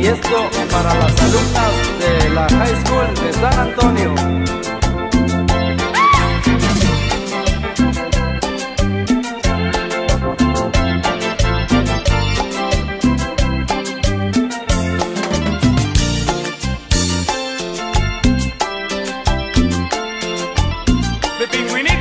y esto para las alumnas de la High School de San Antonio. The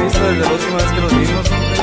visto desde la última vez que nos vimos.